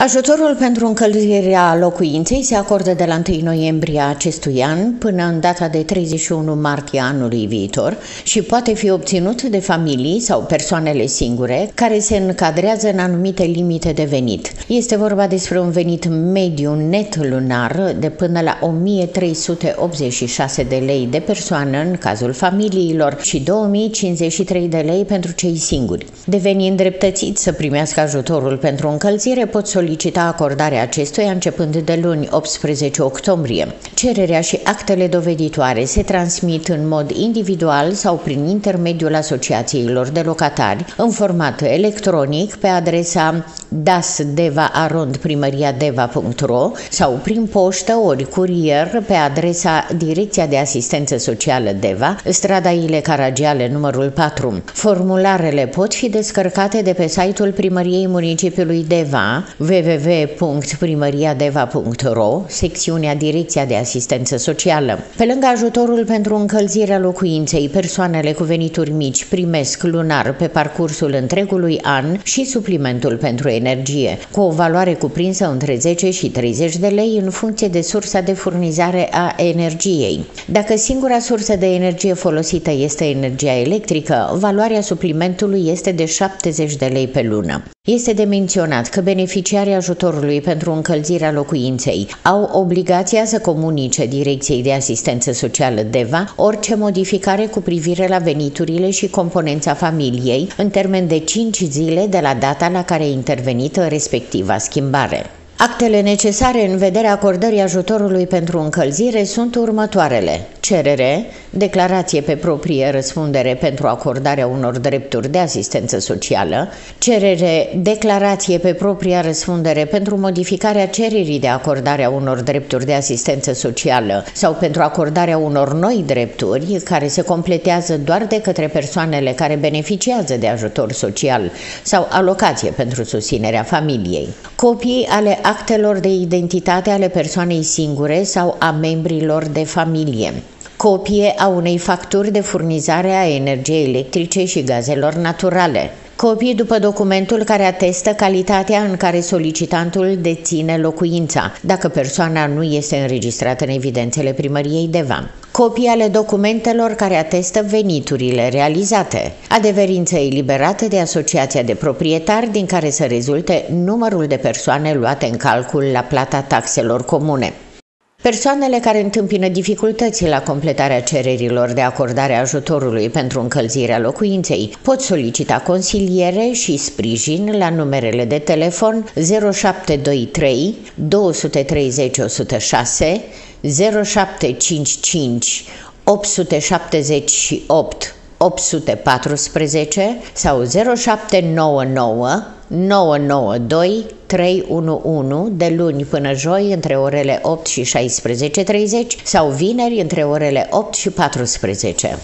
Ajutorul pentru încălzirea locuinței se acordă de la 1 noiembrie acestui an până în data de 31 martie anului viitor și poate fi obținut de familii sau persoanele singure care se încadrează în anumite limite de venit. Este vorba despre un venit mediu net lunar de până la 1386 de lei de persoană în cazul familiilor și 2053 de lei pentru cei singuri. Devenind dreptățiți să primească ajutorul pentru încălzire, pot solicita solicita acordarea acestuia începând de luni 18 octombrie. Cererea și actele doveditoare se transmit în mod individual sau prin intermediul asociațiilor de locatari în format electronic pe adresa dasdeva.arondprimariadeva.ro sau prin poștă ori curier pe adresa Direcția de Asistență Socială Deva, strada Ile Caragiale, numărul 4. Formularele pot fi descărcate de pe site-ul Primăriei Municipiului Deva, www.primariadeva.ro, secțiunea Direcția de Asistență Socială. Pe lângă ajutorul pentru încălzirea locuinței, persoanele cu venituri mici primesc lunar pe parcursul întregului an și suplimentul pentru energie, cu o valoare cuprinsă între 10 și 30 de lei în funcție de sursa de furnizare a energiei. Dacă singura sursă de energie folosită este energia electrică, valoarea suplimentului este de 70 de lei pe lună. Este de menționat că beneficiarii ajutorului pentru încălzirea locuinței au obligația să comunice Direcției de Asistență Socială DEVA orice modificare cu privire la veniturile și componența familiei în termen de 5 zile de la data la care a intervenit respectiva schimbare. Actele necesare în vederea acordării ajutorului pentru încălzire sunt următoarele. Cerere, declarație pe proprie răspundere pentru acordarea unor drepturi de asistență socială, cerere, declarație pe propria răspundere pentru modificarea cererii de acordare a unor drepturi de asistență socială sau pentru acordarea unor noi drepturi care se completează doar de către persoanele care beneficiază de ajutor social sau alocație pentru susținerea familiei. Copii ale actelor de identitate ale persoanei singure sau a membrilor de familie copie a unei facturi de furnizare a energiei electrice și gazelor naturale, copii după documentul care atestă calitatea în care solicitantul deține locuința, dacă persoana nu este înregistrată în evidențele primăriei DEVA, copii ale documentelor care atestă veniturile realizate, adeverință eliberată de asociația de proprietari din care să rezulte numărul de persoane luate în calcul la plata taxelor comune. Persoanele care întâmpină dificultăți la completarea cererilor de acordare a ajutorului pentru încălzirea locuinței pot solicita consiliere și sprijin la numerele de telefon 0723 230 106, 0755 878 814 sau 0799 992 311 de luni până joi între orele 8 și 16.30 sau vineri între orele 8 și 14.